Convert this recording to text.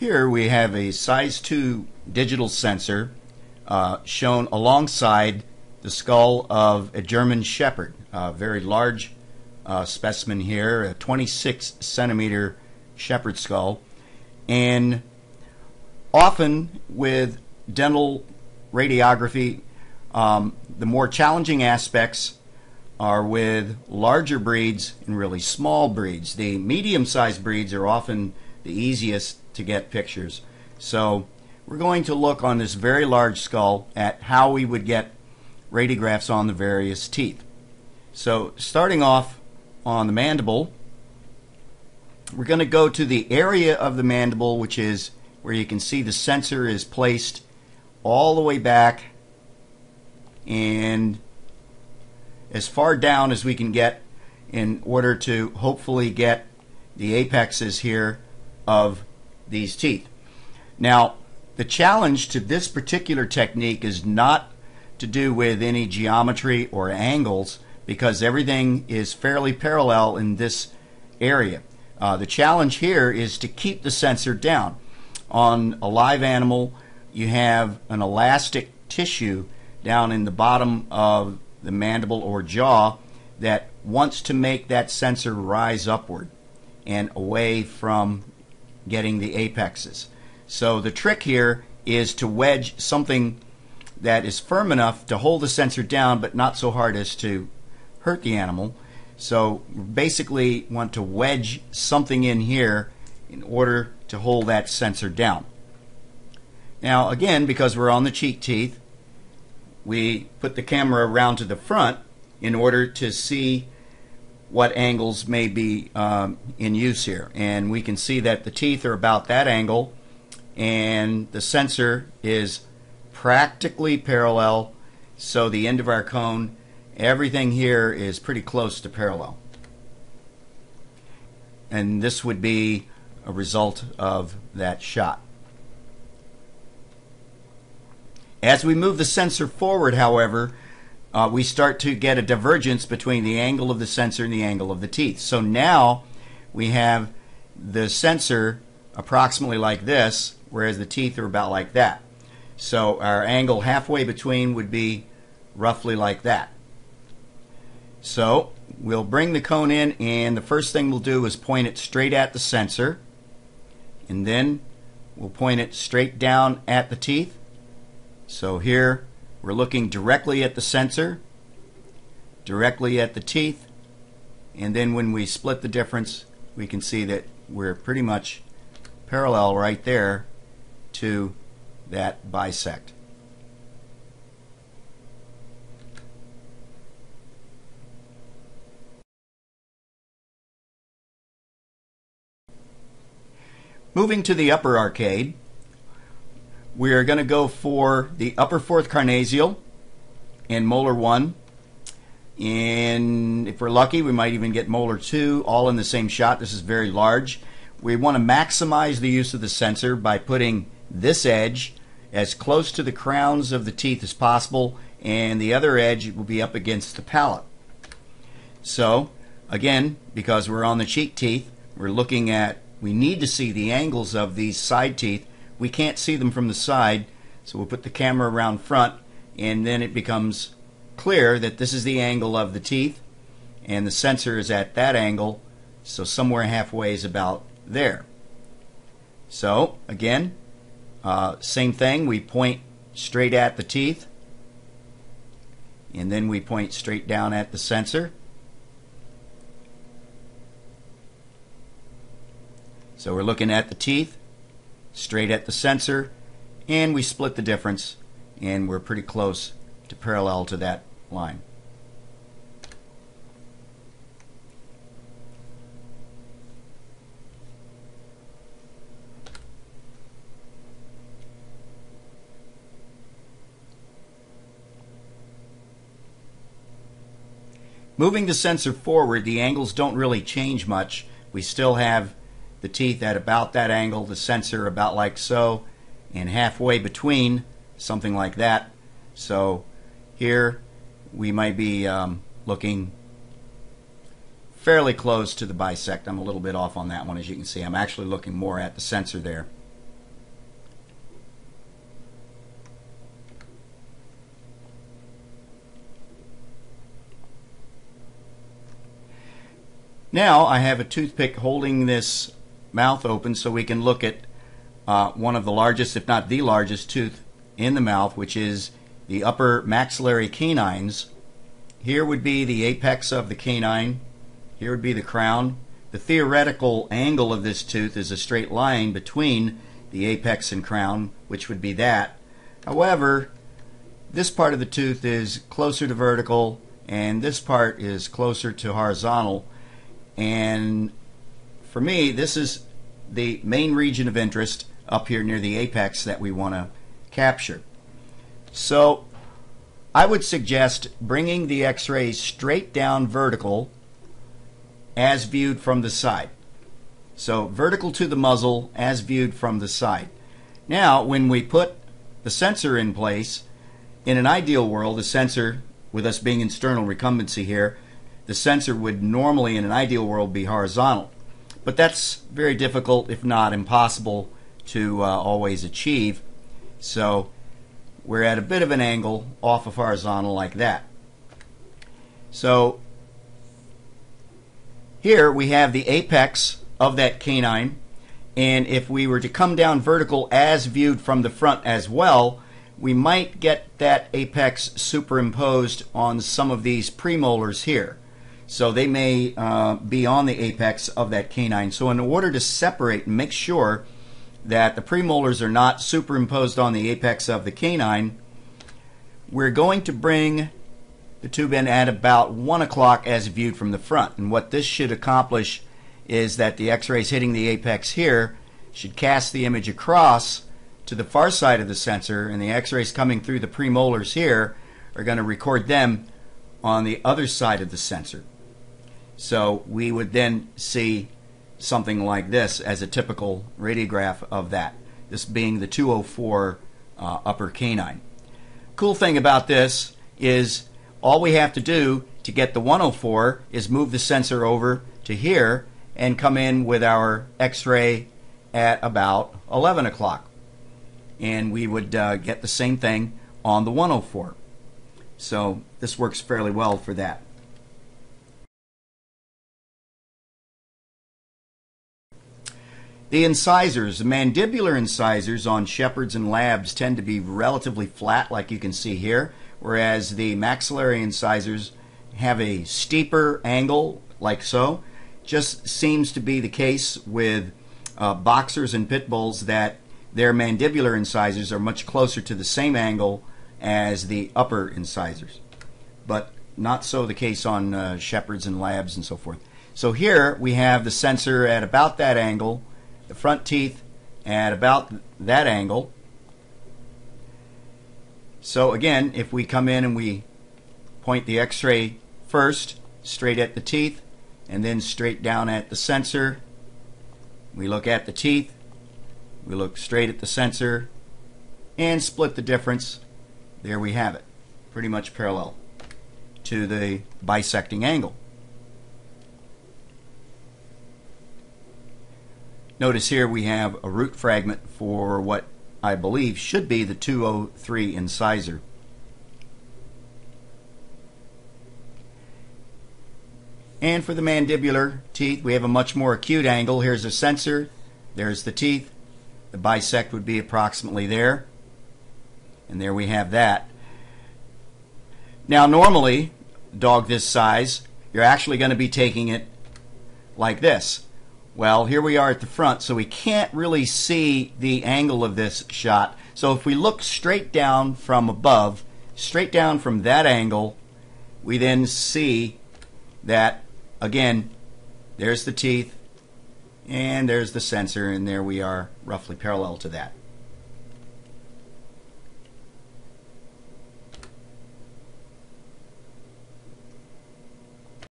Here we have a size 2 digital sensor uh, shown alongside the skull of a German Shepherd, a very large uh, specimen here, a 26 centimeter shepherd skull. And often with dental radiography, um, the more challenging aspects are with larger breeds and really small breeds. The medium sized breeds are often the easiest to get pictures. So we're going to look on this very large skull at how we would get radiographs on the various teeth. So starting off on the mandible, we're going to go to the area of the mandible which is where you can see the sensor is placed all the way back and as far down as we can get in order to hopefully get the apexes here of these teeth. Now, the challenge to this particular technique is not to do with any geometry or angles because everything is fairly parallel in this area. Uh, the challenge here is to keep the sensor down. On a live animal, you have an elastic tissue down in the bottom of the mandible or jaw that wants to make that sensor rise upward and away from getting the apexes. So the trick here is to wedge something that is firm enough to hold the sensor down but not so hard as to hurt the animal. So basically want to wedge something in here in order to hold that sensor down. Now again, because we're on the cheek teeth, we put the camera around to the front in order to see what angles may be um, in use here. And we can see that the teeth are about that angle and the sensor is practically parallel. So the end of our cone, everything here is pretty close to parallel. And this would be a result of that shot. As we move the sensor forward, however, uh, we start to get a divergence between the angle of the sensor and the angle of the teeth. So now we have the sensor approximately like this, whereas the teeth are about like that. So our angle halfway between would be roughly like that. So we'll bring the cone in and the first thing we'll do is point it straight at the sensor and then we'll point it straight down at the teeth so here we're looking directly at the sensor, directly at the teeth, and then when we split the difference, we can see that we're pretty much parallel right there to that bisect. Moving to the upper arcade, we are going to go for the upper fourth carnassial and molar 1. And if we're lucky, we might even get molar 2 all in the same shot. This is very large. We want to maximize the use of the sensor by putting this edge as close to the crowns of the teeth as possible and the other edge will be up against the palate. So, again, because we're on the cheek teeth, we're looking at, we need to see the angles of these side teeth we can't see them from the side, so we'll put the camera around front, and then it becomes clear that this is the angle of the teeth, and the sensor is at that angle, so somewhere halfway is about there. So, again, uh, same thing, we point straight at the teeth, and then we point straight down at the sensor. So we're looking at the teeth, straight at the sensor and we split the difference and we're pretty close to parallel to that line. Moving the sensor forward, the angles don't really change much. We still have the teeth at about that angle, the sensor about like so, and halfway between, something like that. So here we might be um, looking fairly close to the bisect. I'm a little bit off on that one, as you can see. I'm actually looking more at the sensor there. Now I have a toothpick holding this mouth open so we can look at uh, one of the largest, if not the largest, tooth in the mouth, which is the upper maxillary canines. Here would be the apex of the canine. Here would be the crown. The theoretical angle of this tooth is a straight line between the apex and crown, which would be that. However, this part of the tooth is closer to vertical and this part is closer to horizontal. And for me, this is the main region of interest up here near the apex that we want to capture. So I would suggest bringing the x-rays straight down vertical as viewed from the side. So vertical to the muzzle as viewed from the side. Now when we put the sensor in place, in an ideal world, the sensor, with us being in sternal recumbency here, the sensor would normally in an ideal world be horizontal. But that's very difficult, if not impossible, to uh, always achieve. So we're at a bit of an angle off of horizontal like that. So here we have the apex of that canine and if we were to come down vertical as viewed from the front as well we might get that apex superimposed on some of these premolars here. So they may uh, be on the apex of that canine. So in order to separate and make sure that the premolars are not superimposed on the apex of the canine, we're going to bring the tube in at about 1 o'clock as viewed from the front. And what this should accomplish is that the x-rays hitting the apex here should cast the image across to the far side of the sensor and the x-rays coming through the premolars here are going to record them on the other side of the sensor. So we would then see something like this as a typical radiograph of that, this being the 204 uh, upper canine. Cool thing about this is all we have to do to get the 104 is move the sensor over to here and come in with our x-ray at about 11 o'clock. And we would uh, get the same thing on the 104. So this works fairly well for that. The incisors, the mandibular incisors on Shepherds and Labs tend to be relatively flat like you can see here, whereas the maxillary incisors have a steeper angle like so. Just seems to be the case with uh, boxers and pit bulls that their mandibular incisors are much closer to the same angle as the upper incisors. But not so the case on uh, Shepherds and Labs and so forth. So here we have the sensor at about that angle the front teeth at about that angle. So again, if we come in and we point the x-ray first straight at the teeth and then straight down at the sensor, we look at the teeth, we look straight at the sensor and split the difference. There we have it. Pretty much parallel to the bisecting angle. Notice here we have a root fragment for what I believe should be the 203 incisor. And for the mandibular teeth, we have a much more acute angle. Here's a sensor, there's the teeth. The bisect would be approximately there. And there we have that. Now normally, dog this size, you're actually going to be taking it like this. Well, here we are at the front, so we can't really see the angle of this shot. So if we look straight down from above, straight down from that angle, we then see that, again, there's the teeth, and there's the sensor, and there we are roughly parallel to that.